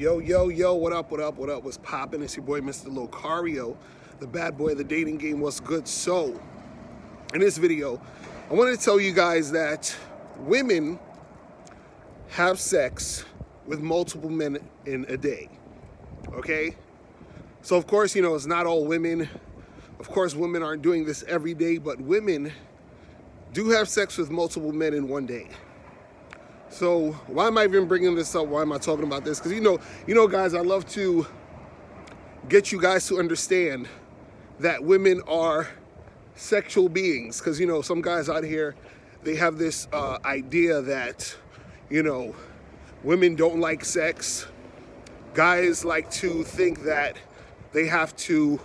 Yo, yo, yo, what up, what up, what up? What's poppin'? It's your boy, Mr. Locario, the bad boy of the dating game. What's good? So, in this video, I wanted to tell you guys that women have sex with multiple men in a day. Okay? So, of course, you know, it's not all women. Of course, women aren't doing this every day, but women do have sex with multiple men in one day. So why am I even bringing this up? Why am I talking about this? Because you know, you know, guys, I love to get you guys to understand that women are sexual beings. Because you know, some guys out here, they have this uh, idea that you know, women don't like sex. Guys like to think that they have to,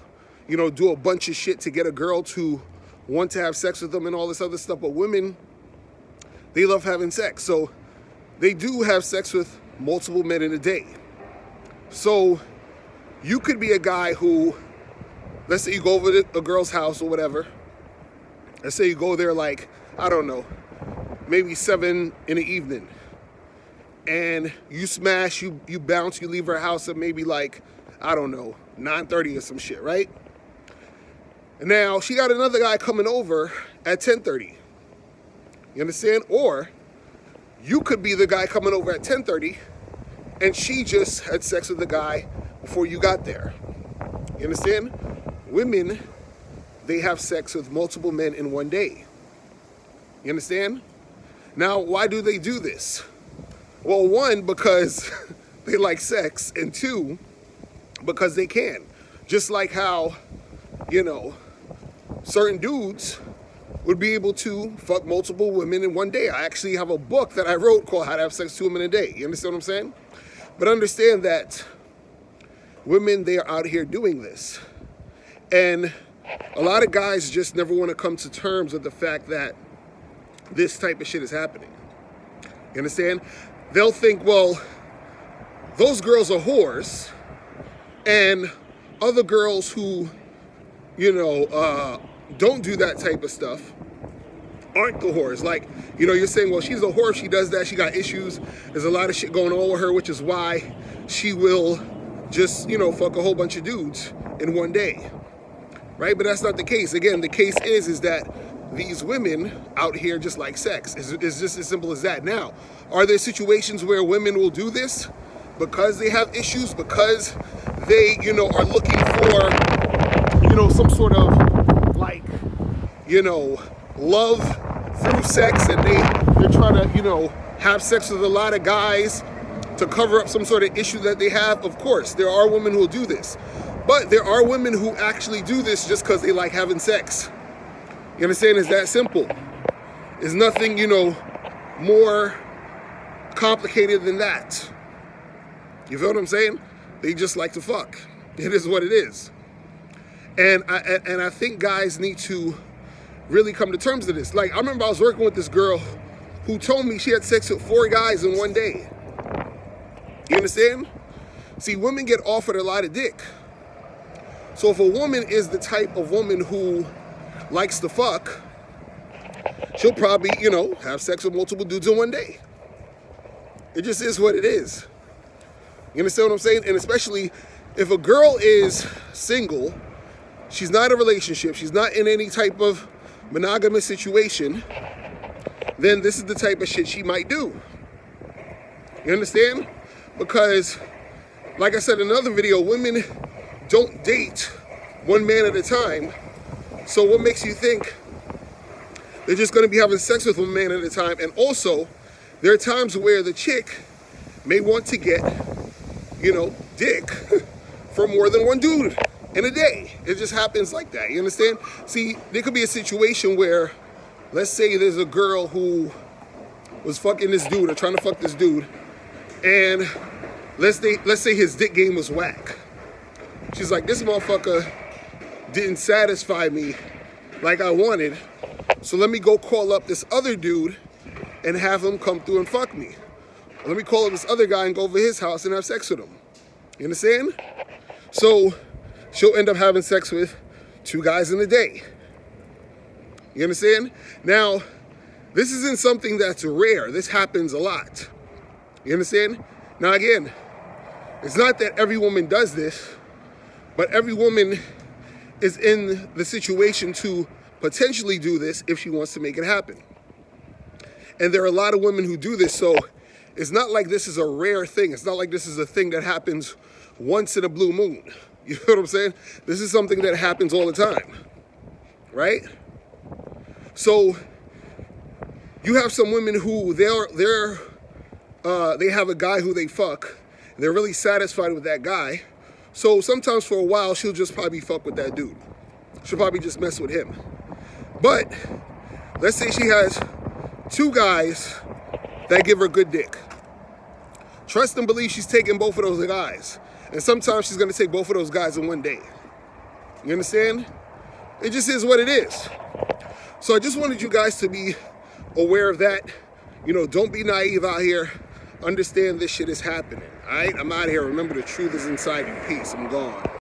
you know, do a bunch of shit to get a girl to want to have sex with them and all this other stuff. But women, they love having sex. So they do have sex with multiple men in a day. So you could be a guy who, let's say you go over to a girl's house or whatever. Let's say you go there like, I don't know, maybe seven in the evening. And you smash, you you bounce, you leave her house at maybe like, I don't know, 9.30 or some shit, right? And now she got another guy coming over at 10.30. You understand? Or you could be the guy coming over at 10:30 and she just had sex with the guy before you got there. You understand? Women they have sex with multiple men in one day. You understand? Now, why do they do this? Well, one because they like sex and two because they can. Just like how, you know, certain dudes would be able to fuck multiple women in one day. I actually have a book that I wrote called How to Have Sex Two Women a Day. You understand what I'm saying? But understand that women, they are out here doing this. And a lot of guys just never want to come to terms with the fact that this type of shit is happening. You understand? They'll think, well, those girls are whores, and other girls who, you know, uh, don't do that type of stuff aren't the whores. Like, you know, you're saying, well, she's a whore. She does that. She got issues. There's a lot of shit going on with her, which is why she will just, you know, fuck a whole bunch of dudes in one day. Right? But that's not the case. Again, the case is, is that these women out here just like sex. It's, it's just as simple as that. Now, are there situations where women will do this because they have issues, because they, you know, are looking for, you know, some sort of you know, love through sex and they, they're trying to, you know, have sex with a lot of guys to cover up some sort of issue that they have. Of course, there are women who will do this. But there are women who actually do this just because they like having sex. You understand? It's that simple. It's nothing, you know, more complicated than that. You feel what I'm saying? They just like to fuck. It is what it is. And I, and I think guys need to really come to terms with this. Like, I remember I was working with this girl who told me she had sex with four guys in one day. You understand? See, women get offered a lot of dick. So if a woman is the type of woman who likes to fuck, she'll probably, you know, have sex with multiple dudes in one day. It just is what it is. You understand what I'm saying? And especially if a girl is single, she's not in a relationship, she's not in any type of monogamous situation, then this is the type of shit she might do. You understand? Because, like I said in another video, women don't date one man at a time. So what makes you think they're just going to be having sex with one man at a time? And also, there are times where the chick may want to get, you know, dick from more than one dude in a day. It just happens like that. You understand? See, there could be a situation where, let's say there's a girl who was fucking this dude or trying to fuck this dude, and let's say let's say his dick game was whack. She's like, this motherfucker didn't satisfy me like I wanted, so let me go call up this other dude and have him come through and fuck me. let me call up this other guy and go over his house and have sex with him. You understand? So she'll end up having sex with two guys in a day. You understand? Now, this isn't something that's rare. This happens a lot. You understand? Now, again, It's not that every woman does this, but every woman is in the situation to potentially do this if she wants to make it happen. And there are a lot of women who do this, so it's not like this is a rare thing. It's not like this is a thing that happens once in a blue moon. You know what I'm saying? This is something that happens all the time, right? So you have some women who they're they're uh, they have a guy who they fuck. they're really satisfied with that guy. So sometimes for a while she'll just probably fuck with that dude. She'll probably just mess with him. But let's say she has two guys that give her a good dick. Trust and believe she's taking both of those guys. And sometimes she's going to take both of those guys in one day. You understand? It just is what it is. So I just wanted you guys to be aware of that. You know, don't be naive out here. Understand this shit is happening. All right? I'm out of here. Remember, the truth is inside you. Peace. I'm gone.